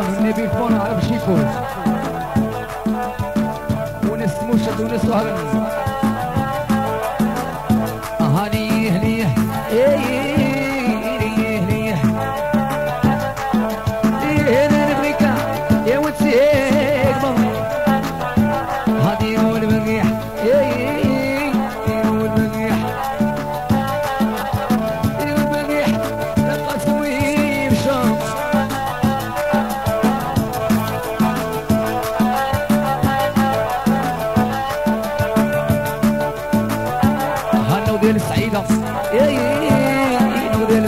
السلوفون والنبي الفون عرف شي يكون ونس وهرن وديال وديال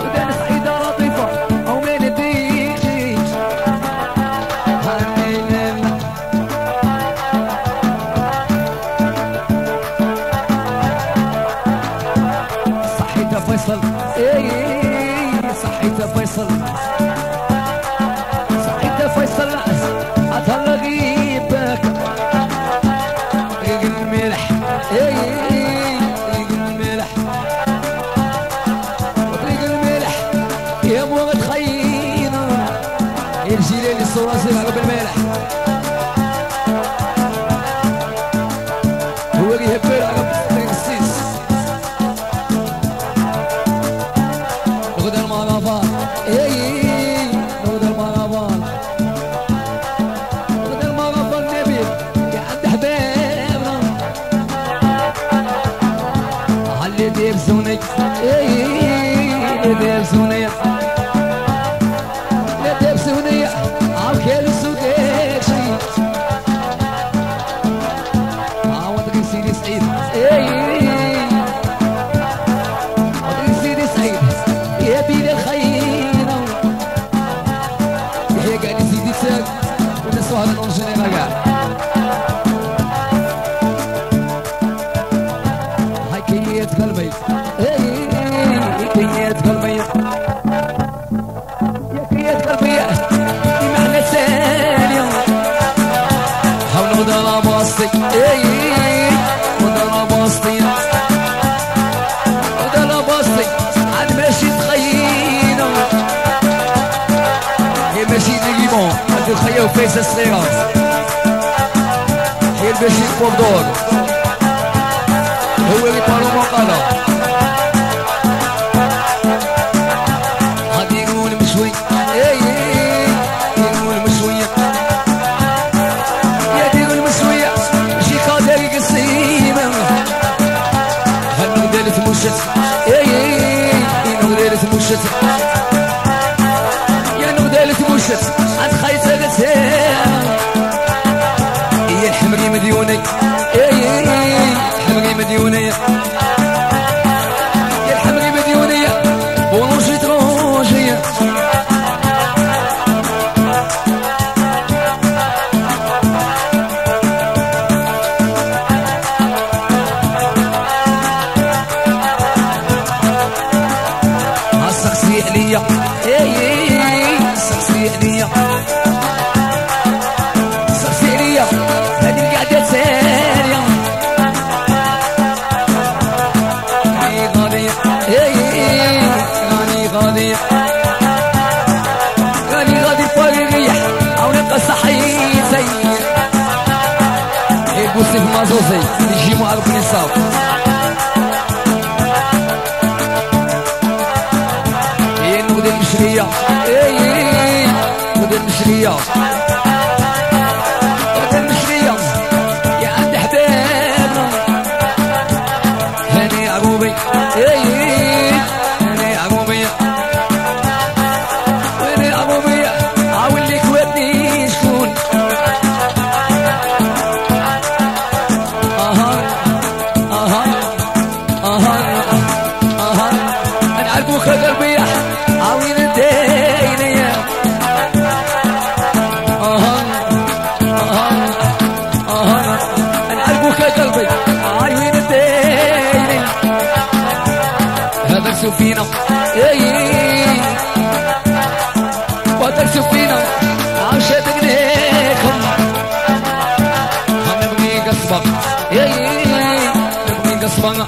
وديال لطيفة. أو من الديجي هانينا صحيت يا فيصل. إيه صحيت يا فيصل. كيات قلبي إيه كيات قلبي يا كيات قلبي دي معنى ثانية حاول نغدر باصتي إيه نغدر باصتي نغدر باصتي عاد ماشي تخينا هي ماشي ديجيمون عاد الخيا وفايسة صغيرة هي الماشي الكوردور ou ele para o mocadão. الشخصية عليا الشخصية عليا هذه القعدة سارية الريح أو نبقى في مازوزي المشرية إيه نقد المشرية نقد المشرية يا عند حبيبنا هاني عروبي إيه هاني عروبي هاني عروبي عاول لك ودني شكون. أها أها أها أها. نعرفو خير الرياح هذا سفينة إيه وهذا سفينة عاشت بنيكم نبغي قصبك نبغي قصبك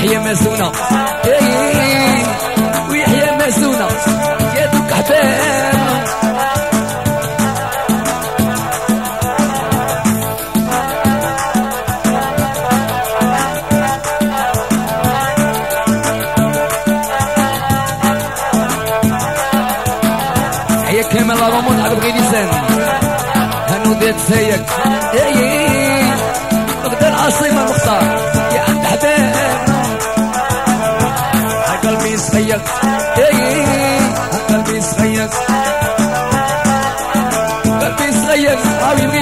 ويحيى ماسونة اي ويحيى ماسونة يا دوك حباب كامل رمون على بغي لسان هنو ديت سيك. اي بغداد عاصمة المختار صغير إيه، قلبي صغير قلبي صغير حبيبي.